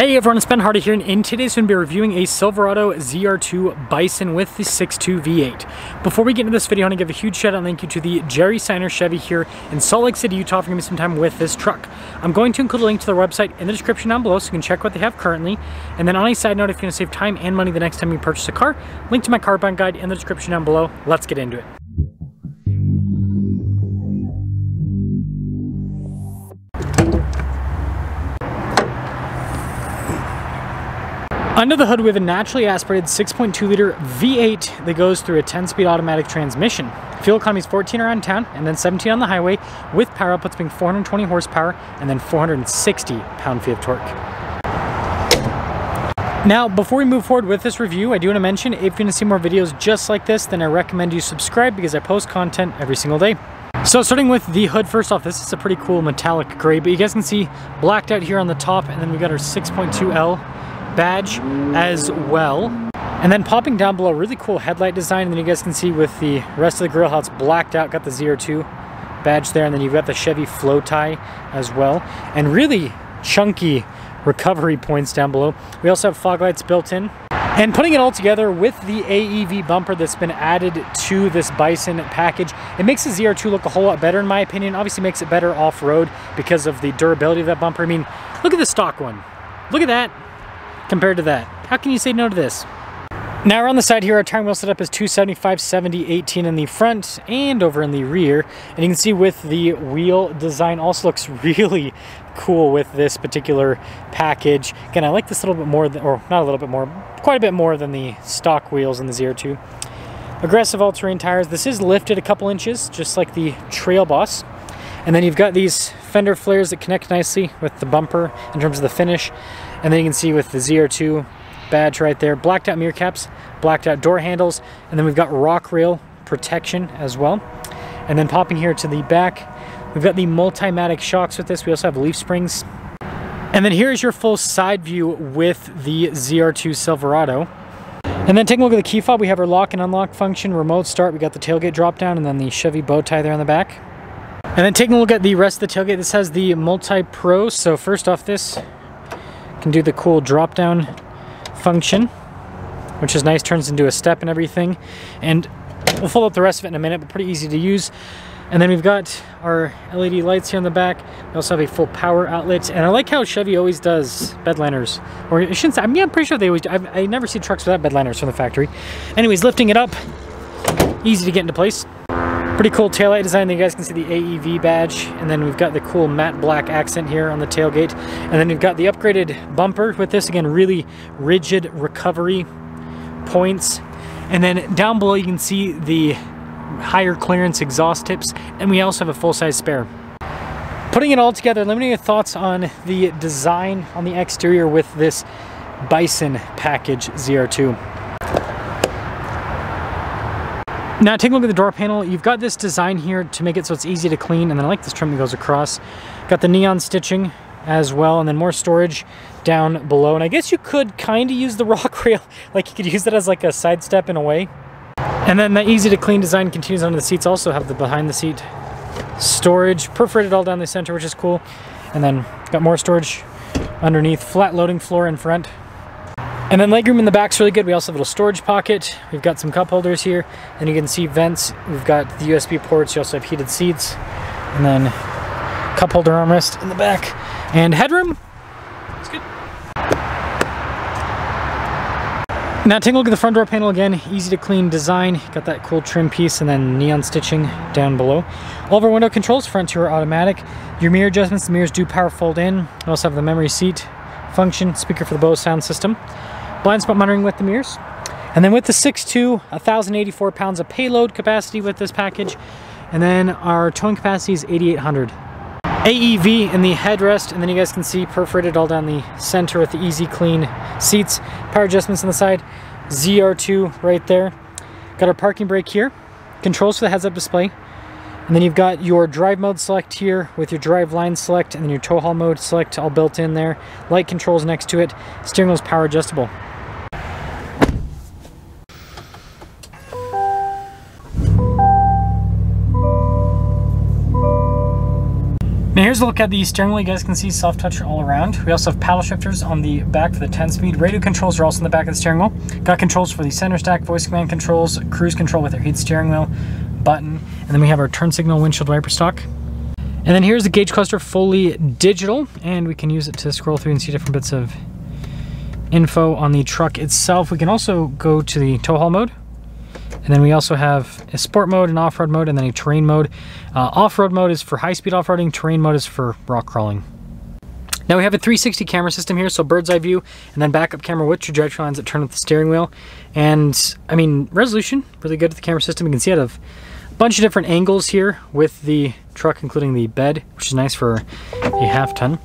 Hey everyone, it's Ben Hardy here, and in today's going to be reviewing a Silverado ZR2 Bison with the 6.2 V8. Before we get into this video, I want to give a huge shout out and thank you to the Jerry Seiner Chevy here in Salt Lake City, Utah for giving me some time with this truck. I'm going to include a link to their website in the description down below so you can check what they have currently. And then on a side note, if you're going to save time and money the next time you purchase a car, link to my car buying guide in the description down below. Let's get into it. Under the hood, we have a naturally aspirated 6.2 liter V8 that goes through a 10 speed automatic transmission. Fuel economy is 14 around town and then 17 on the highway, with power outputs being 420 horsepower and then 460 pound feet of torque. Now, before we move forward with this review, I do want to mention if you want to see more videos just like this, then I recommend you subscribe because I post content every single day. So starting with the hood, first off, this is a pretty cool metallic gray, but you guys can see blacked out here on the top, and then we got our 6.2L badge as well. And then popping down below, really cool headlight design. And then you guys can see with the rest of the grill how it's blacked out, got the ZR2 badge there. And then you've got the Chevy bow tie as well. And really chunky recovery points down below. We also have fog lights built in. And putting it all together with the AEV bumper that's been added to this Bison package, it makes the ZR2 look a whole lot better in my opinion. Obviously makes it better off-road because of the durability of that bumper. I mean, look at the stock one. Look at that compared to that. How can you say no to this? Now around the side here, our tire wheel setup is 275, 70, 18 in the front and over in the rear. And you can see with the wheel design also looks really cool with this particular package. Again, I like this a little bit more, than, or not a little bit more, quite a bit more than the stock wheels in the ZR2. Aggressive all-terrain tires. This is lifted a couple inches, just like the Trail Boss. And then you've got these fender flares that connect nicely with the bumper in terms of the finish. And then you can see with the ZR2 badge right there, blacked out mirror caps, blacked out door handles, and then we've got rock rail protection as well. And then popping here to the back, we've got the Multimatic shocks with this. We also have leaf springs. And then here's your full side view with the ZR2 Silverado. And then taking a look at the key fob, we have our lock and unlock function, remote start, we got the tailgate drop down, and then the Chevy bow tie there on the back. And then taking a look at the rest of the tailgate, this has the multi-pro. So first off this, can do the cool drop down function, which is nice, turns into a step and everything. And we'll fold up the rest of it in a minute, but pretty easy to use. And then we've got our LED lights here in the back. We also have a full power outlet. And I like how Chevy always does bedliners. Or I shouldn't say, I mean, I'm pretty sure they always do. I've, I never see trucks without bedliners from the factory. Anyways, lifting it up, easy to get into place. Pretty cool taillight design. You guys can see the AEV badge. And then we've got the cool matte black accent here on the tailgate. And then we've got the upgraded bumper with this. Again, really rigid recovery points. And then down below you can see the higher clearance exhaust tips. And we also have a full-size spare. Putting it all together, let me know your thoughts on the design on the exterior with this Bison package ZR2. Now taking a look at the door panel, you've got this design here to make it so it's easy to clean, and then I like this trim that goes across. Got the neon stitching as well, and then more storage down below. And I guess you could kind of use the rock rail, like you could use that as like a side step in a way. And then the easy to clean design continues onto the seats, also have the behind the seat storage, perforated all down the center, which is cool. And then got more storage underneath, flat loading floor in front. And then legroom in the back's really good. We also have a little storage pocket. We've got some cup holders here. And you can see vents. We've got the USB ports. You also have heated seats. And then cup holder armrest in the back. And headroom. It's good. Now take a look at the front door panel again. Easy to clean design. Got that cool trim piece and then neon stitching down below. All of our window controls, front to are automatic. Your mirror adjustments, the mirrors do power fold in. We also have the memory seat function, speaker for the Bose sound system blind spot monitoring with the mirrors. And then with the 6.2, 1,084 pounds of payload capacity with this package. And then our towing capacity is 8,800. AEV in the headrest, and then you guys can see perforated all down the center with the easy clean seats. Power adjustments on the side. ZR2 right there. Got our parking brake here. Controls for the heads-up display. And then you've got your drive mode select here with your drive line select and then your tow haul mode select all built in there. Light controls next to it. Steering wheel is power adjustable. Now here's a look at the steering wheel. You guys can see soft touch all around. We also have paddle shifters on the back for the 10-speed. Radio controls are also in the back of the steering wheel. Got controls for the center stack, voice command controls, cruise control with our heat steering wheel button. And then we have our turn signal windshield wiper stalk. And then here's the gauge cluster fully digital, and we can use it to scroll through and see different bits of info on the truck itself. We can also go to the tow haul mode, and then we also have a sport mode, an off-road mode, and then a terrain mode. Uh, off-road mode is for high-speed off-roading, terrain mode is for rock crawling. Now we have a 360 camera system here, so bird's eye view, and then backup camera with trajectory lines that turn with the steering wheel. And, I mean, resolution, really good with the camera system. You can see out of bunch of different angles here with the truck, including the bed, which is nice for a half ton.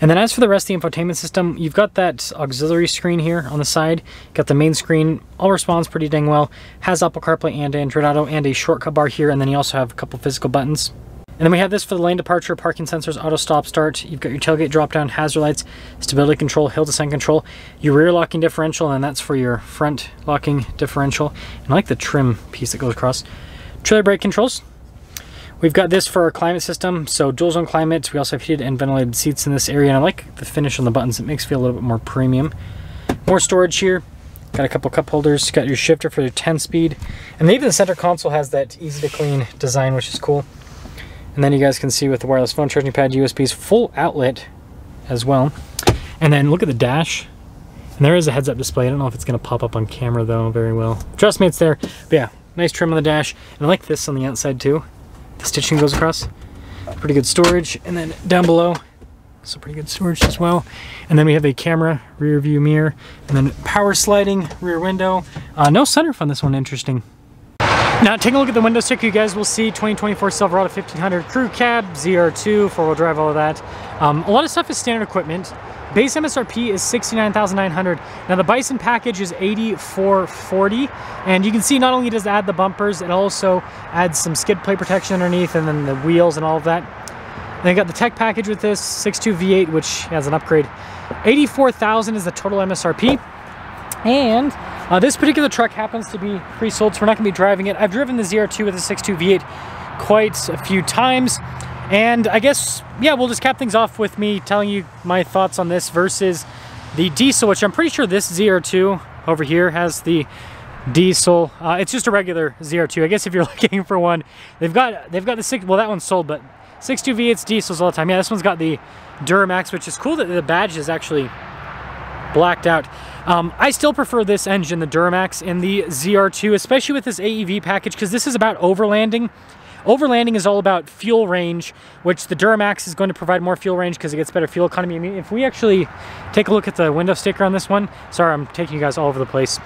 And then as for the rest of the infotainment system, you've got that auxiliary screen here on the side. Got the main screen, all responds pretty dang well. Has Apple CarPlay and Android Auto and a shortcut bar here. And then you also have a couple physical buttons. And then we have this for the lane departure, parking sensors, auto stop start. You've got your tailgate drop down, hazard lights, stability control, hill descent control, your rear locking differential, and that's for your front locking differential. And I like the trim piece that goes across. Trailer brake controls, We've got this for our climate system, so dual zone climate. We also have heated and ventilated seats in this area, and I like the finish on the buttons. It makes it feel a little bit more premium. More storage here. Got a couple cup holders. Got your shifter for your 10 speed. And even the center console has that easy to clean design, which is cool. And then you guys can see with the wireless phone charging pad, USB's full outlet as well. And then look at the dash. And there is a heads up display. I don't know if it's going to pop up on camera though very well. Trust me, it's there. But yeah, nice trim on the dash. And I like this on the outside too the stitching goes across. Pretty good storage. And then down below, so pretty good storage as well. And then we have a camera, rear view mirror, and then power sliding rear window. Uh, no sunroof on this one, interesting. Now taking a look at the window sticker, you guys will see 2024 Silverado 1500 Crew Cab, ZR2, four-wheel drive, all of that. Um, a lot of stuff is standard equipment. Base MSRP is 69,900. Now the Bison package is 8440, and you can see not only does it add the bumpers, it also adds some skid plate protection underneath and then the wheels and all of that. Then you got the tech package with this 6.2 V8, which has an upgrade. 84,000 is the total MSRP. And uh, this particular truck happens to be pre-sold, so we're not gonna be driving it. I've driven the ZR2 with a 6.2 V8 quite a few times. And I guess, yeah, we'll just cap things off with me telling you my thoughts on this versus the diesel, which I'm pretty sure this ZR2 over here has the diesel. Uh, it's just a regular ZR2. I guess if you're looking for one, they've got they've got the six. Well, that one's sold, but 6.2 V8's diesels all the time. Yeah, this one's got the Duramax, which is cool that the badge is actually blacked out. Um, I still prefer this engine, the Duramax, and the ZR2, especially with this AEV package, because this is about overlanding. Overlanding is all about fuel range, which the Duramax is going to provide more fuel range because it gets better fuel economy. I mean, if we actually take a look at the window sticker on this one, sorry, I'm taking you guys all over the place.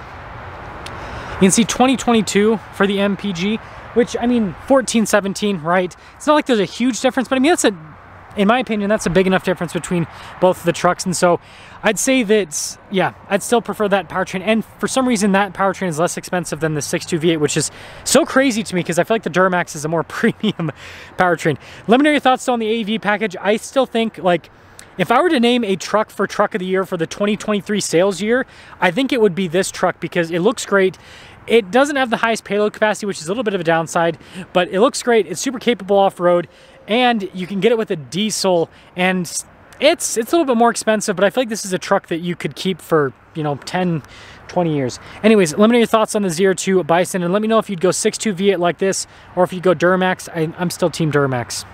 You can see 2022 for the MPG, which I mean, 14, 17, right? It's not like there's a huge difference, but I mean, that's a in my opinion, that's a big enough difference between both the trucks. And so I'd say that, yeah, I'd still prefer that powertrain. And for some reason, that powertrain is less expensive than the 6.2 V8, which is so crazy to me because I feel like the Duramax is a more premium powertrain. Let me know your thoughts on the AEV package. I still think, like, if I were to name a truck for truck of the year for the 2023 sales year, I think it would be this truck because it looks great. It doesn't have the highest payload capacity, which is a little bit of a downside, but it looks great. It's super capable off-road and you can get it with a diesel and it's it's a little bit more expensive but i feel like this is a truck that you could keep for you know 10 20 years. Anyways let me know your thoughts on the ZR2 bison and let me know if you'd go 6.2 v8 like this or if you'd go duramax. I, i'm still team duramax